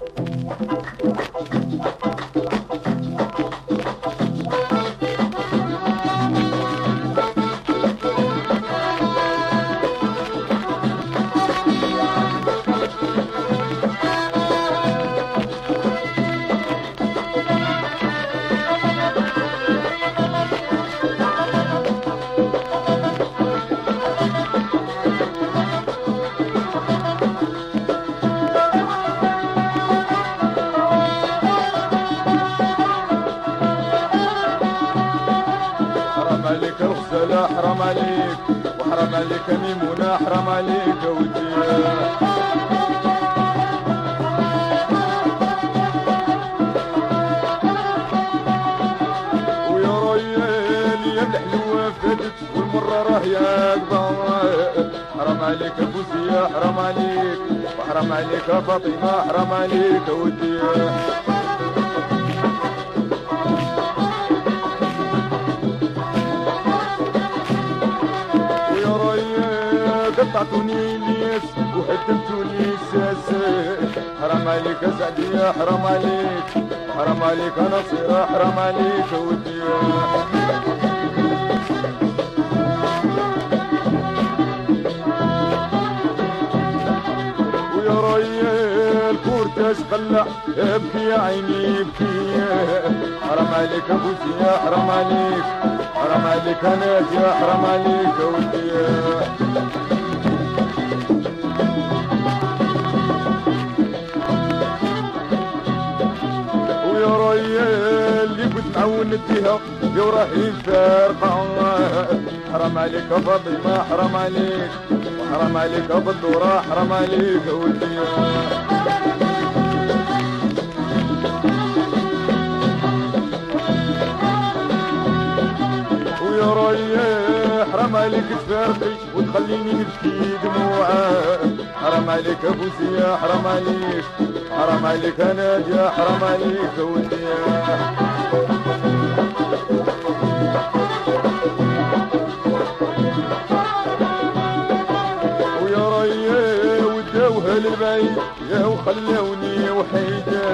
Thank you. وحرام عليك ميمونة حرام عليك ودي ويا ريال يا الحلوة فاتت والمرة راه يا قضاء حرام عليك فوزية حرام عليك وحرام عليك فاطمة حرام عليك ودي ريا قطعتوني الياس وهدمتوني الساس حرام عليك يا سعدي يا حرام عليك. حرام عليك يا نصيرة حرام عليك يا ودي. ويا ريا الكورتاج قلع ابكي يا عيني ابكي حرام عليك يا بوسي يا حرام عليك. حرام عليك يا ناس يا حرام عليك يا ودي. نديها يا راهي فارقة حرام عليك يا فاطمة حرام عليك. وحرام عليك يا بدورة حرام عليك ولدي. ويا ريا حرام عليك تفارقي وتخليني نبكي دموعة حرام عليك ابو زيا حرام عليك. حرام عليك نادية حرام عليك يا للبعيد يا وخلوني وحيدة.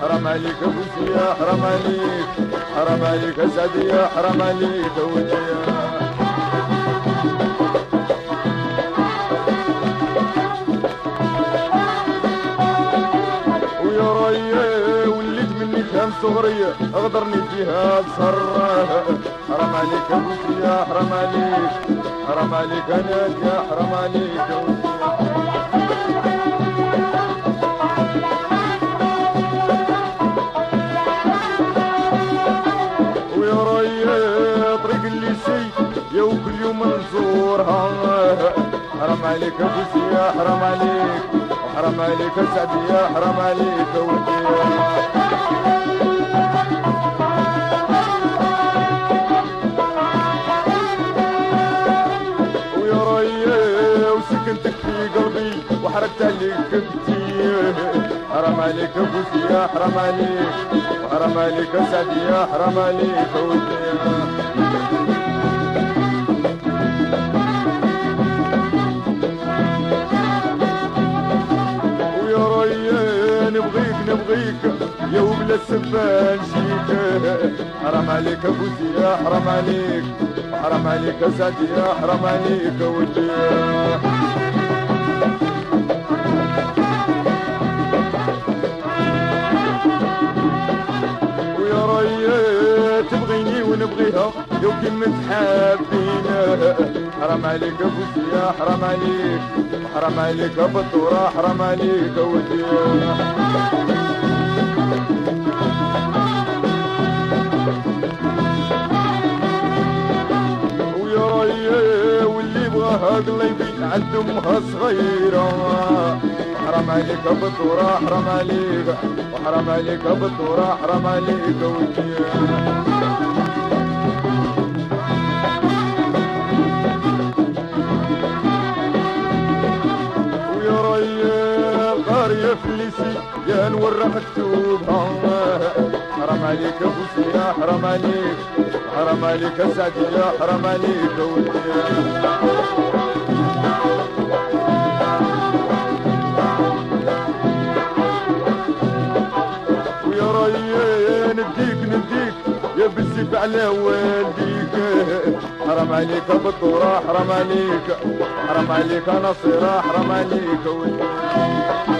حرام عليك ابو زيا حرام عليك حرام عليك يا سعدية حرام عليك يا كان صغرية أغدرني فيها بصرة حرام عليك يا بوسي يا حرام عليك. حرام عليك يا نادي يا حرام عليك عليك يا بوسي يا حرام عليك. وحرام عليك يا حرام عليك يا ولدي ويا ريا وسكنتك في قلبي وحركت عليك كبتي حرام عليك يا بوسي يا حرام عليك. وحرام عليك يا حرام عليك يا السبان جيك حرام عليك يا بوسي يا حرام عليك. حرام عليك سعدي يا حرام عليك يا ولدي ويا ريا تبغيني ونبغيها لو كنا متحابين حرام عليك يا بوسي يا حرام عليك. حرام عليك بدورة حرام عليك يا قلبي عند امها صغيرة. حرام عليك يا بدورة حرام عليك وحرام عليك يا بدورة حرام عليك القرية فليسي يا نورة مكتوبها حرام عليك يا بوسي يا حرام عليك حرام عليك سعدي يا حرام عليك يا على والديك حرام عليك بالدورة حرام عليك حرام عليك نصيرة حرام عليك ولدي.